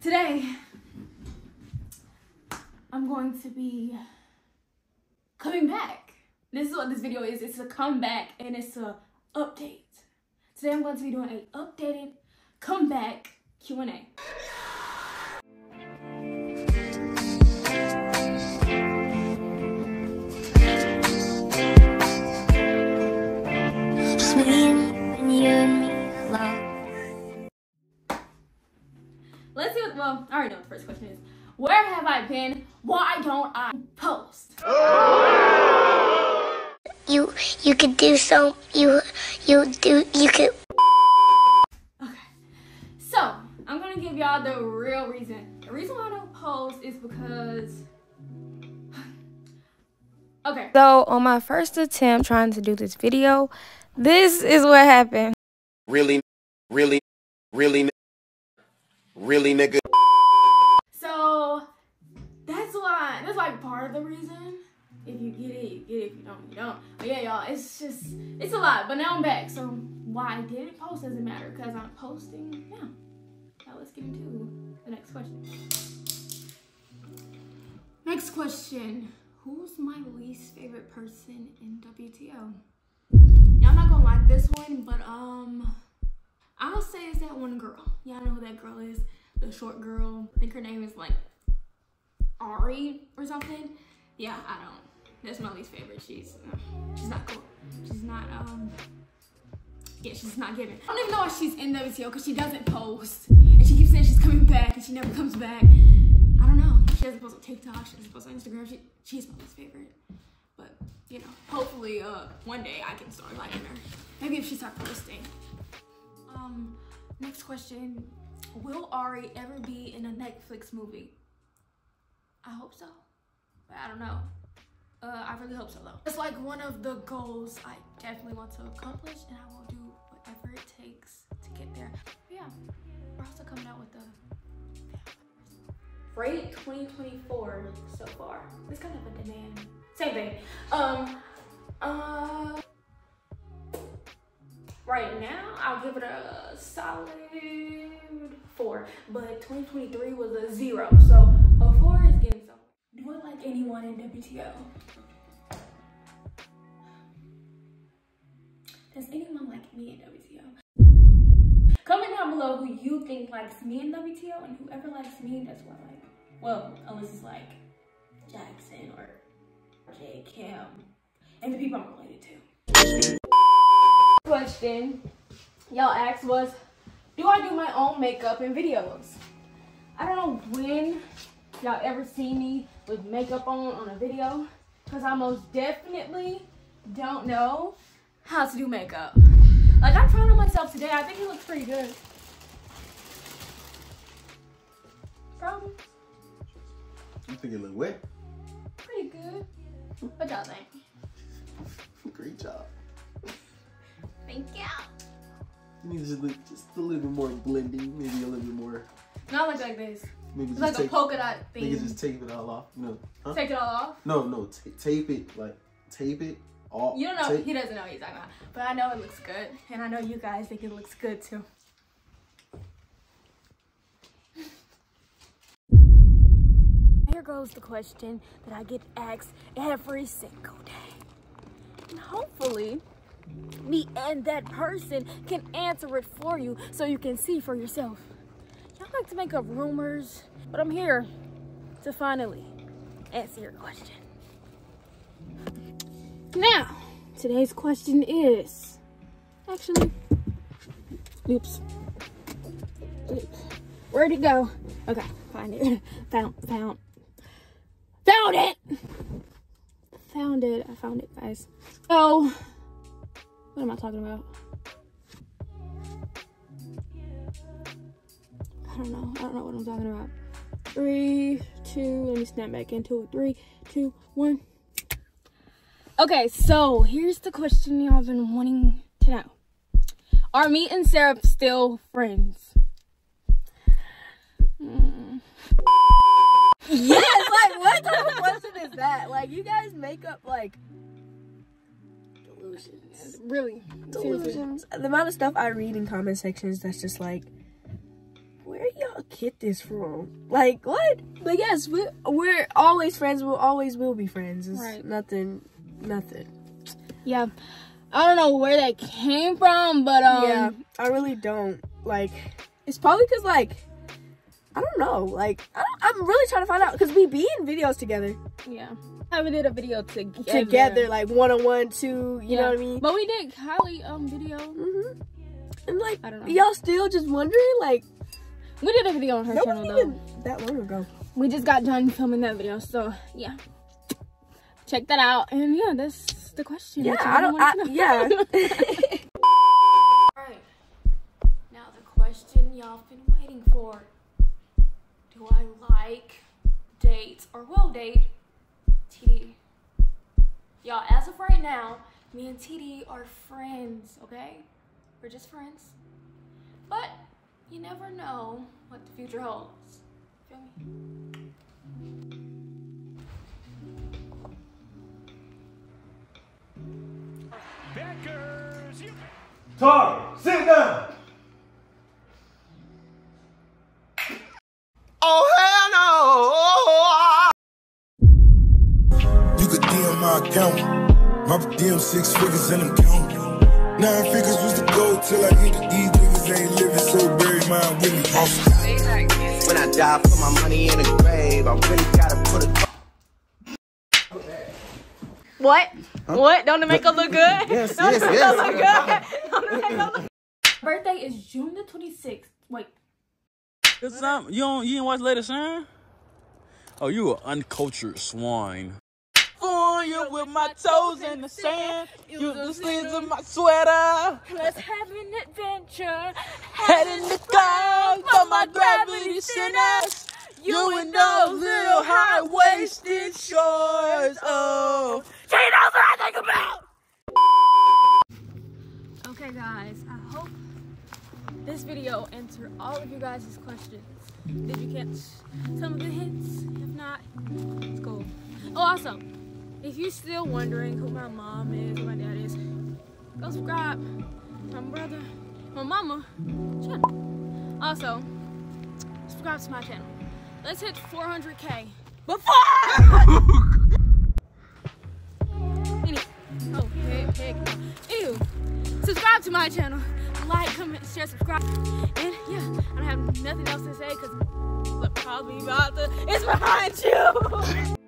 today I'm going to be coming back. This is what this video is. It's a comeback and it's a update. Today I'm going to be doing a updated comeback Q&A. Let's see what, well, I already know what the first question is. Where have I been? Why don't I post? You you could do so you you do you could Okay. So, I'm gonna give y'all the real reason. The reason why I don't post is because. Okay. So on my first attempt trying to do this video, this is what happened. Really, really, really, really, nigga. So, that's why, that's like part of the reason. If you get it, you get it. If you don't, you don't. But yeah, y'all, it's just, it's a lot. But now I'm back. So, why I didn't post doesn't matter because I'm posting now. Now, let's get into the next question. Next question. Who's my least favorite person in WTO? Y'all not gonna like this one, but um, I'll say it's that one girl. Y'all know who that girl is? The short girl. I think her name is like Ari or something. Yeah, I don't. That's my least favorite. She's uh, she's not cool. She's not um. Yeah, she's not giving. I don't even know why she's in WTO because she doesn't post, and she keeps saying she's coming back, and she never comes back. I don't know. She doesn't post on TikTok. She doesn't post on Instagram. She, she's my least favorite. But you know, hopefully, uh, one day I can start liking her. Maybe if she starts posting. Um, next question: Will Ari ever be in a Netflix movie? I hope so, but I don't know. Uh, I really hope so though. It's like one of the goals I definitely want to accomplish, and I will do whatever it takes to get there. But yeah, we're also coming out with the Rate 2024 so far. It's kind of a demand. Same thing. Um, uh, right now I'll give it a solid four, but 2023 was a zero, so a four is getting somewhere. Do I like anyone in WTO? Does anyone like me in WTO? Comment down below who you think likes me in WTO and whoever likes me, that's what I like. Well, unless it's like Jackson or J Kim and the people I'm related to. Question y'all asked was, do I do my own makeup and videos? I don't know when y'all ever see me with makeup on on a video because I most definitely don't know how to do makeup. Like I tried on myself today. I think it looks pretty good. Probably You think it look wet? pretty good. What y'all think? Great job. Thank you. You need to just look just a little bit more blending, maybe a little bit more. Not look like this. Maybe It's just like a take, polka dot maybe thing. just tape it all off. You know? Huh? Take it all off. No, no, ta tape it like tape it all. You don't know. tape- He doesn't know what he's talking about. But I know it looks good, and I know you guys think it looks good too. Here goes the question that I get asked every single day. And hopefully, me and that person can answer it for you so you can see for yourself. Y'all like to make up rumors, but I'm here to finally answer your question. Now, today's question is actually, oops, oops. where'd it go? Okay, find it. Found, found, found it. Found it. I found it, guys. So, what am I talking about? I don't know. I don't know what I'm talking about. Three, two. Let me snap back into it. Three, two, one. Okay, so here's the question y'all been wanting to know. Are me and Sarah still friends? Mm. Yes, like what type of question is that? Like you guys make up like Delusions. Really? Seriously. delusions. The amount of stuff I read in comment sections that's just like, where y'all get this from? Like what? But yes, we we're always friends. We'll always will be friends. It's Right. nothing, nothing. Yeah. I don't know where that came from, but um yeah, I really don't. Like, it's probably because like. I don't know. Like, I don't, I'm really trying to find out because we be in videos together, yeah. I we did a video together. together, like one on one, two. You know what I mean? But we did Kylie um video. hmm And like, I don't know. y'all still just wondering, like, We did a video on her that channel though. even that long ago. We just got done filming that video, so yeah. Check that out. And yeah, that's the question. Yeah, I don't. I, to know. yeah. Alright. Now the question y'all been waiting for. Do I like, date, or will date TD? Y'all, as of right now, me and TD are friends, okay? We're just friends. But you never know what the future holds. Feel me? Tar, sit down. DM my account. My DM six figures and I'm counting. Nine figures was the goal till I hit the these niggas ain't living so bury mine with me. no! When I die, put my money in a grave. I really gotta put a. What? What? Don't it make her look good? Yes, Don't yes, it yes. look good? Don't it make her look Birthday is June the 26th. Wait. It's not, you don't you didn't watch Later Shine? Oh, you an uncultured swine. For you with my toes in the sand, you the sleeves of my sweater. Let's have an adventure. Head in the clouds on my gravity centers. You and those little high waisted shorts. Oh, she knows what I think about. Okay, guys, I hope this video answered all of you guys' questions. Did you catch some of the hints? If not, it's cool. Oh, also, if you're still wondering who my mom is, who my dad is, go subscribe. My brother, my mama channel. Also, subscribe to my channel. Let's hit 400k before. Oh subscribe to my channel. Like, comment, share, subscribe. And yeah, I don't have nothing else to say because probably about to, it's behind you.